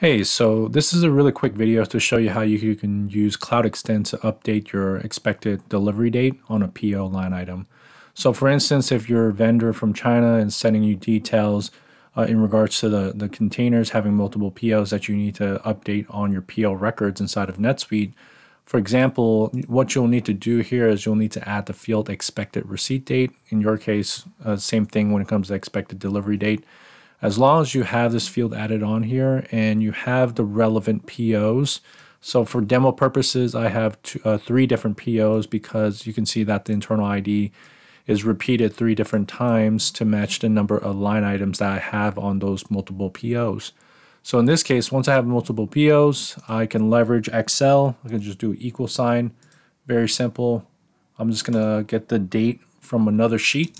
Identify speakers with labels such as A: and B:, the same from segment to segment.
A: Hey, so this is a really quick video to show you how you can use CloudExtend to update your expected delivery date on a PO line item. So for instance, if your vendor from China is sending you details uh, in regards to the, the containers having multiple POs that you need to update on your PO records inside of NetSuite, for example, what you'll need to do here is you'll need to add the field expected receipt date. In your case, uh, same thing when it comes to expected delivery date as long as you have this field added on here and you have the relevant POs. So for demo purposes, I have two, uh, three different POs because you can see that the internal ID is repeated three different times to match the number of line items that I have on those multiple POs. So in this case, once I have multiple POs, I can leverage Excel. I can just do equal sign, very simple. I'm just gonna get the date from another sheet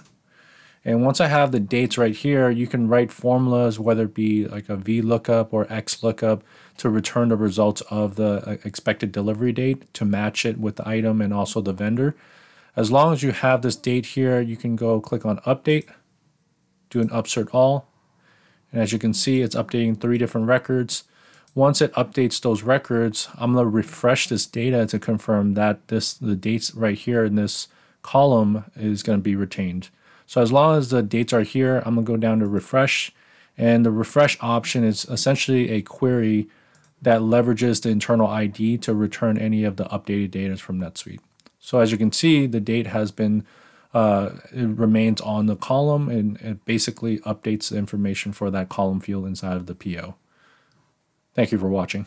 A: and once I have the dates right here, you can write formulas, whether it be like a VLOOKUP or XLOOKUP to return the results of the uh, expected delivery date to match it with the item and also the vendor. As long as you have this date here, you can go click on update, do an upsert all. And as you can see, it's updating three different records. Once it updates those records, I'm gonna refresh this data to confirm that this the dates right here in this column is gonna be retained. So as long as the dates are here, I'm gonna go down to refresh. And the refresh option is essentially a query that leverages the internal ID to return any of the updated data from NetSuite. So as you can see, the date has been, uh, it remains on the column and it basically updates the information for that column field inside of the PO. Thank you for watching.